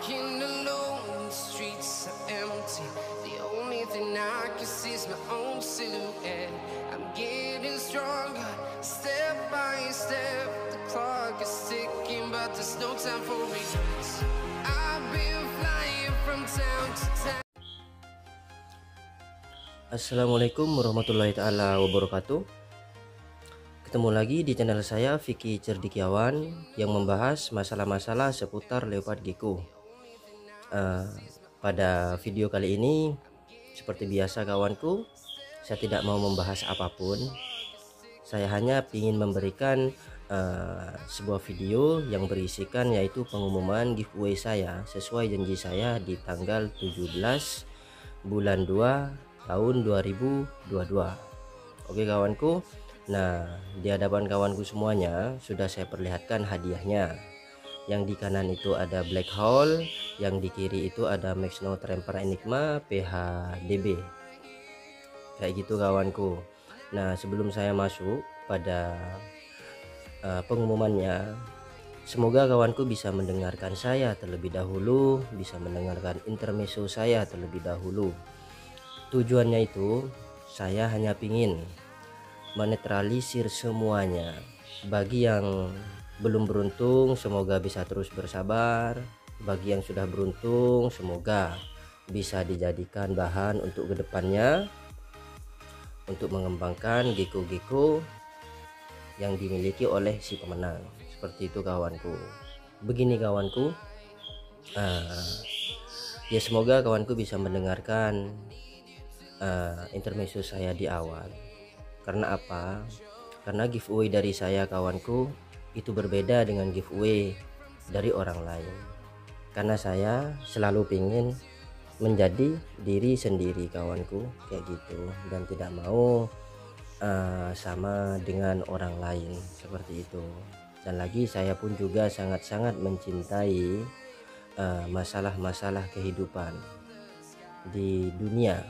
Walking alone, the streets are empty. The only thing I can see is my own silhouette. I'm getting stronger, step by step. The clock is ticking, but there's no time for me. I've been flying from town to town. Assalamualaikum warahmatullahi taala wabarakatuh. Ketemu lagi di channel saya Vicky Cerdikiawan yang membahas masalah-masalah seputar leopard gecko. Uh, pada video kali ini seperti biasa kawanku, saya tidak mau membahas apa pun. Saya hanya ingin memberikan uh, sebuah video yang berisikan yaitu pengumuman giveaway saya sesuai janji saya di tanggal 17 bulan 2 tahun 2022 oke kawanku? Nah di hadapan kawanku semuanya sudah saya perlihatkan hadiahnya yang di kanan itu ada black hole yang di kiri itu ada Maxno Tremper Enigma PHDB kayak gitu kawanku. Nah sebelum saya masuk pada uh, pengumumannya Semoga kawanku bisa mendengarkan saya terlebih dahulu, bisa mendengarkan intermezzo saya terlebih dahulu. Tujuannya itu saya hanya pingin menetralisir semuanya. Bagi yang belum beruntung semoga bisa terus bersabar. Bagi yang sudah beruntung semoga bisa dijadikan bahan untuk ke depannya. Untuk mengembangkan geko-geko yang dimiliki oleh si pemenang. Seperti itu kawanku. Begini kawanku. Uh, ya semoga kawanku bisa mendengarkan uh, intermezzo saya di awal. Karena apa? Karena giveaway dari saya kawanku itu berbeda dengan giveaway dari orang lain. Karena saya selalu ingin menjadi diri sendiri kawanku kayak gitu. Dan tidak mau uh, sama dengan orang lain seperti itu. Dan lagi saya pun juga sangat-sangat mencintai eh, masalah-masalah uh, kehidupan di dunia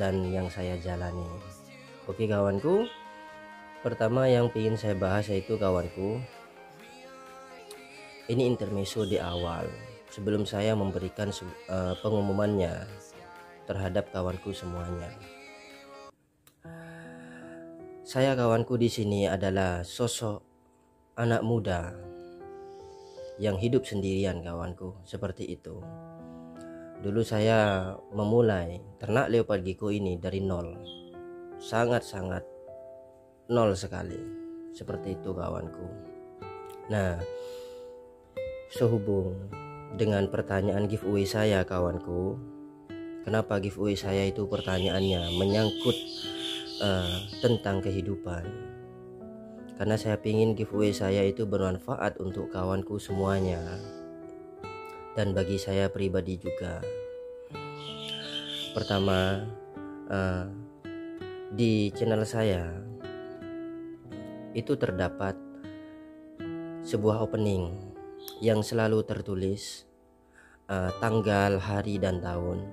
dan yang saya jalani. Oke kawanku. Pertama yang ingin saya bahas yaitu kawanku ini intermezzo di awal sebelum saya memberikan uh, pengumumannya terhadap kawanku semuanya saya kawanku di sini adalah sosok anak muda yang hidup sendirian kawanku seperti itu Dulu saya memulai ternak leopard gecko ini dari nol. Sangat-sangat nol sekali. Seperti itu kawanku. Nah, sehubung dengan pertanyaan giveaway saya kawanku, kenapa giveaway saya itu pertanyaannya menyangkut uh, tentang kehidupan. Karena saya ingin giveaway saya itu bermanfaat untuk kawanku semuanya dan bagi saya pribadi juga. Pertama, uh, di channel saya itu terdapat sebuah opening yang selalu tertulis uh, tanggal, hari, dan tahun.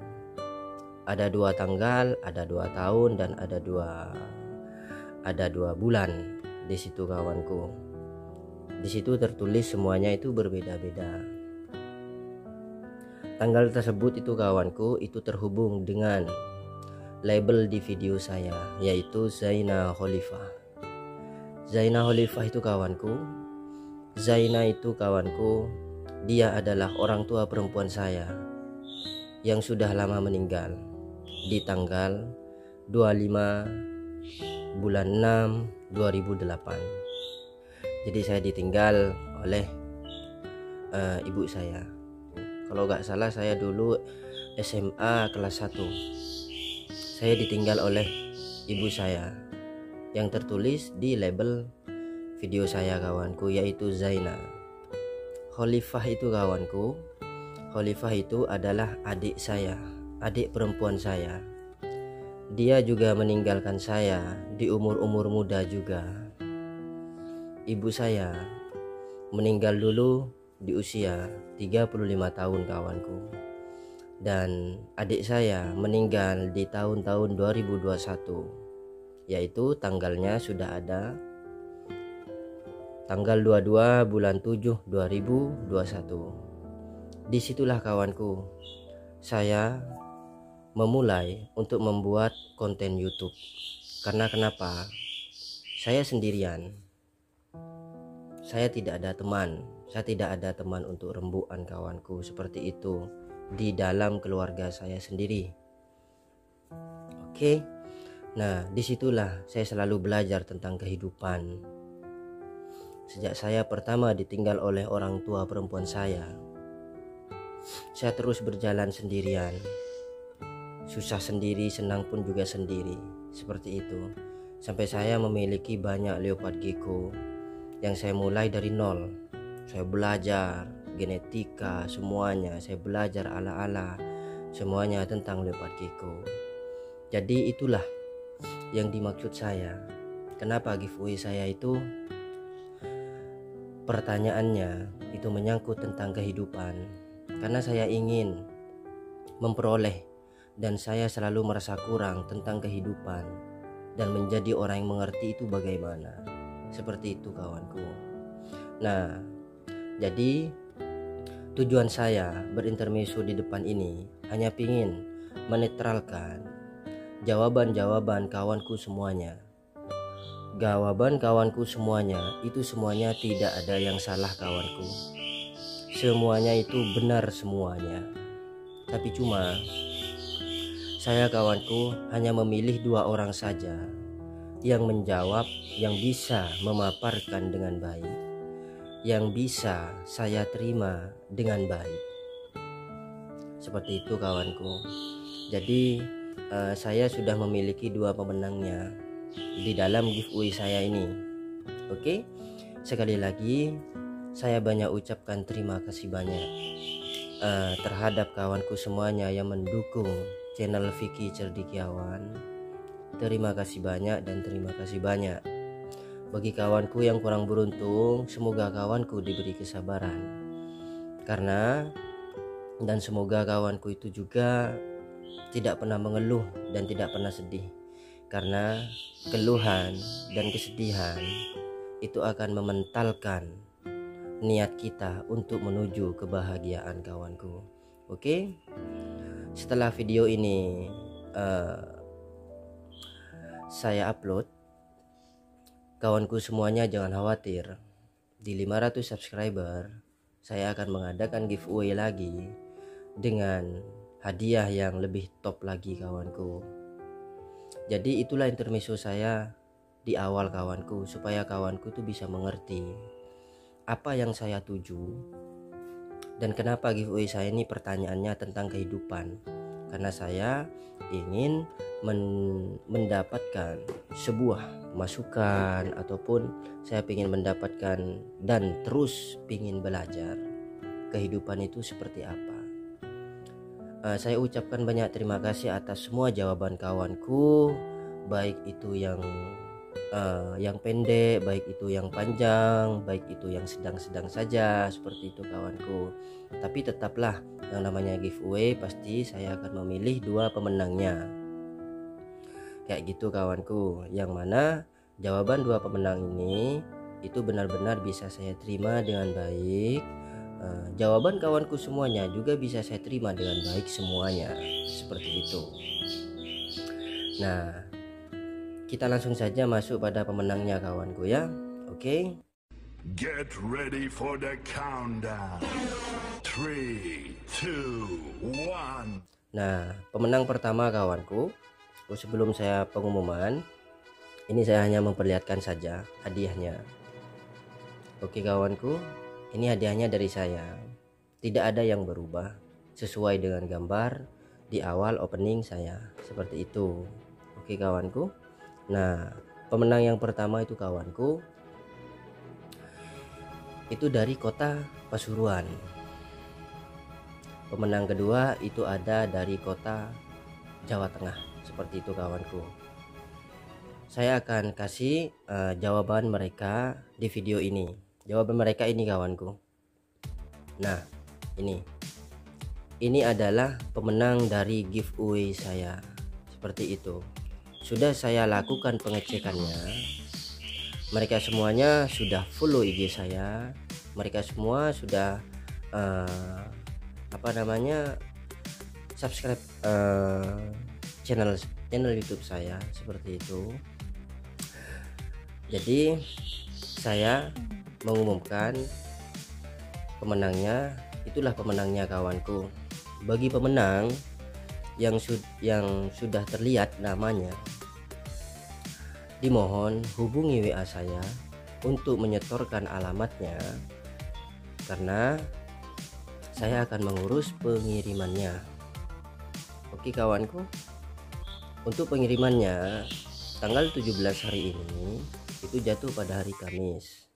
Ada dua tanggal, ada dua tahun, dan ada dua ada dua bulan di situ kawanku. Di situ tertulis semuanya itu berbeda-beda Tanggal tersebut itu kawanku itu terhubung dengan label di video saya yaitu Zaina Khalifah. Zaina Khalifah itu kawanku. Zaina itu kawanku. Dia adalah orang tua perempuan saya yang sudah lama meninggal di tanggal 25 bulan 6 2008. Jadi saya ditinggal oleh uh, ibu saya kalau nggak salah saya dulu SMA kelas 1 saya ditinggal oleh ibu saya yang tertulis di label video saya kawanku yaitu Zaina Khalifah itu kawanku Khalifah itu adalah adik saya adik perempuan saya. Dia juga meninggalkan saya di umur-umur muda juga. Ibu saya meninggal dulu di usia 35 tahun kawanku. Dan adik saya meninggal di tahun-tahun 2021 yaitu tanggalnya sudah ada tanggal 22 bulan 7 2021 di situlah kawanku saya memulai untuk membuat konten YouTube. Karena kenapa? Saya sendirian. Saya tidak ada teman. Saya tidak ada teman untuk rembukan kawanku seperti itu di dalam keluarga saya sendiri. Oke, Nah, di situlah saya selalu belajar tentang kehidupan. Sejak saya pertama ditinggal oleh orang tua perempuan saya, saya terus berjalan sendirian. Susah sendiri, senang pun juga sendiri. Seperti itu. Sampai saya memiliki banyak leopard gecko yang saya mulai dari nol. Saya belajar genetika semuanya, saya belajar ala-ala semuanya tentang leopard gecko. Jadi itulah yang dimaksud saya. Kenapa giveaway saya itu pertanyaannya itu menyangkut tentang kehidupan. Karena saya ingin memperoleh dan saya selalu merasa kurang tentang kehidupan dan menjadi orang yang mengerti itu bagaimana. Seperti itu kawanku. Nah, jadi tujuan saya berintermesu di depan ini hanya ingin menetralkan jawaban-jawaban kawanku semuanya. Jawaban kawanku semuanya itu semuanya tidak ada yang salah kawanku. Semuanya itu benar semuanya. Tapi cuma saya kawanku hanya memilih dua orang saja yang menjawab yang bisa memaparkan dengan baik. Yang bisa saya terima dengan baik. Seperti itu kawanku. Jadi uh, saya sudah memiliki dua pemenangnya di dalam giveaway saya ini. Oke, sekali lagi saya banyak ucapkan terima kasih banyak uh, terhadap kawanku semuanya yang mendukung channel Vicky Cerdikiawan. Terima kasih banyak dan terima kasih banyak. Bagi kawanku yang kurang beruntung, semoga kawanku diberi kesabaran. Karena dan semoga kawanku itu juga tidak pernah mengeluh dan tidak pernah sedih karena keluhan dan kesedihan itu akan mementalkan niat kita untuk menuju kebahagiaan kawanku. Oke? Setelah video ini uh, saya upload kawanku semuanya jangan khawatir. Di 500 subscriber saya akan mengadakan giveaway lagi dengan hadiah yang lebih top lagi kawanku jadi itulah intermezzo saya di awal kawanku supaya kawanku tuh bisa mengerti apa yang saya tuju dan kenapa giveaway saya ini pertanyaannya tentang kehidupan. Karena saya ingin men mendapatkan sebuah masukan ataupun saya ingin mendapatkan dan terus ingin belajar kehidupan itu seperti apa uh, saya ucapkan banyak terima kasih atas semua jawaban kawanku baik itu yang uh, yang pendek baik itu yang panjang baik itu yang sedang-sedang saja seperti itu kawanku. Tapi tetaplah yang namanya giveaway pasti saya akan memilih dua pemenangnya. Kayak gitu kawanku. Yang mana jawaban dua pemenang ini itu benar-benar bisa saya terima dengan baik Uh, jawaban kawanku semuanya juga bisa saya terima dengan baik semuanya seperti itu. Nah, kita langsung saja masuk pada pemenangnya kawanku ya. Oke. Okay? Get ready for the countdown. 3 2 1. Nah, pemenang pertama kawanku. Oh, sebelum saya pengumuman, ini saya hanya memperlihatkan saja hadiahnya. Oke kawanku, ini hadiahnya dari saya. Tidak ada yang berubah sesuai dengan gambar di awal opening saya. Seperti itu. Oke kawanku. Nah, pemenang yang pertama itu kawanku. Itu dari kota Pasuruan. Pemenang kedua itu ada dari kota Jawa Tengah. Seperti itu kawanku. Saya akan kasih uh, jawaban mereka di video ini jawaban mereka ini kawanku. Nah ini. Ini adalah pemenang dari giveaway saya. Seperti itu. Sudah saya lakukan pengecekannya. Mereka semuanya sudah follow IG saya. Mereka semua sudah uh, apa namanya subscribe uh, channel channel YouTube saya. Seperti itu. Jadi saya mengumumkan pemenangnya itulah pemenangnya kawanku. Bagi pemenang yang sud yang sudah terlihat namanya dimohon hubungi WA saya untuk menyetorkan alamatnya karena saya akan mengurus pengirimannya. Oke kawanku. Untuk pengirimannya tanggal 17 hari ini itu jatuh pada hari Kamis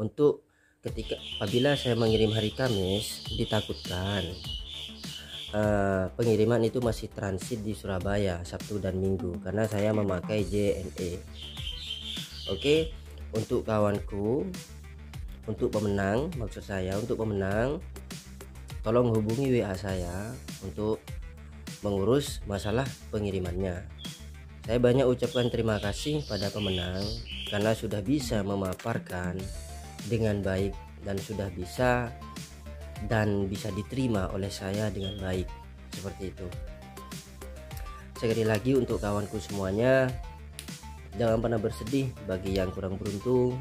untuk ketika apabila saya mengirim hari Kamis ditakutkan uh, pengiriman itu masih transit di Surabaya Sabtu dan Minggu karena saya memakai JNE oke untuk kawanku untuk pemenang maksud saya untuk pemenang tolong hubungi WA saya untuk mengurus masalah pengirimannya. Saya banyak ucapkan terima kasih pada pemenang karena sudah bisa memaparkan dengan baik dan sudah bisa dan bisa diterima oleh saya dengan baik. Seperti itu. Sekali lagi untuk kawanku semuanya jangan pernah bersedih bagi yang kurang beruntung.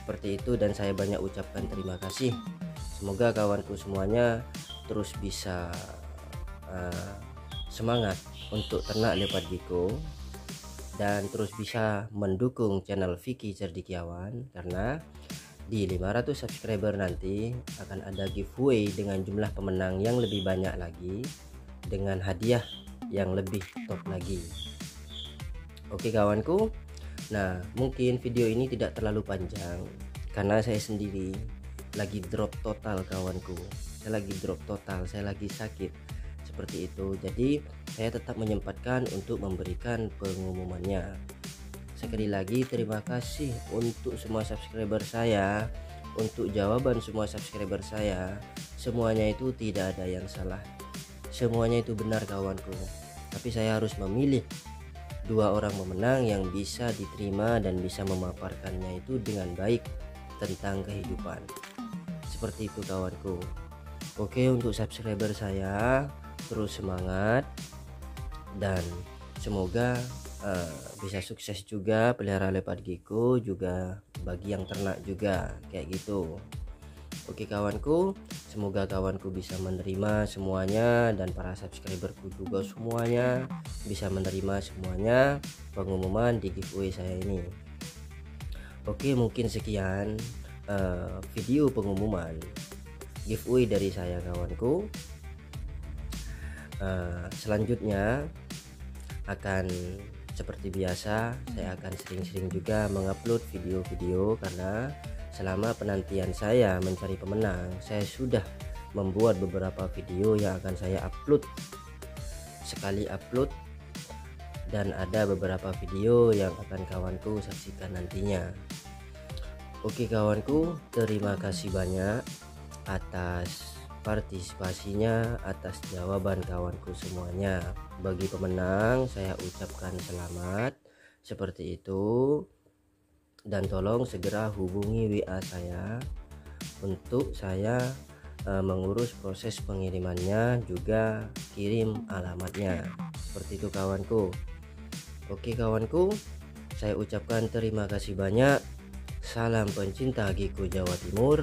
Seperti itu dan saya banyak ucapkan terima kasih. Semoga kawanku semuanya terus bisa uh, semangat untuk ternak leopard gecko dan terus bisa mendukung channel Vicky Cerdikiawan karena di 500 subscriber nanti akan ada giveaway dengan jumlah pemenang yang lebih banyak lagi dengan hadiah yang lebih top lagi. Oke kawanku. Nah mungkin video ini tidak terlalu panjang karena saya sendiri lagi drop total kawanku. Saya lagi drop total saya lagi sakit seperti itu. Jadi saya tetap menyempatkan untuk memberikan pengumumannya. Sekali lagi terima kasih untuk semua subscriber saya. Untuk jawaban semua subscriber saya semuanya itu tidak ada yang salah. Semuanya itu benar kawanku. Tapi saya harus memilih dua orang pemenang yang bisa diterima dan bisa memaparkannya itu dengan baik tentang kehidupan. Seperti itu kawanku. Oke untuk subscriber saya terus semangat dan semoga uh, bisa sukses juga pelihara leopard gecko juga bagi yang ternak juga kayak gitu. Oke kawanku semoga kawanku bisa menerima semuanya dan para subscriberku juga semuanya bisa menerima semuanya pengumuman di giveaway saya ini. Oke mungkin sekian uh, video pengumuman giveaway dari saya kawanku uh, selanjutnya akan seperti biasa saya akan sering-sering juga mengupload video-video karena selama penantian saya mencari pemenang saya sudah membuat beberapa video yang akan saya upload sekali upload dan ada beberapa video yang akan kawanku saksikan nantinya. Oke kawanku terima kasih banyak atas partisipasinya atas jawaban kawanku semuanya. Bagi pemenang saya ucapkan selamat. Seperti itu. Dan tolong segera hubungi WA saya untuk saya e, mengurus proses pengirimannya juga kirim alamatnya. Seperti itu kawanku. Oke kawanku. Saya ucapkan terima kasih banyak. Salam pencinta Giku Jawa Timur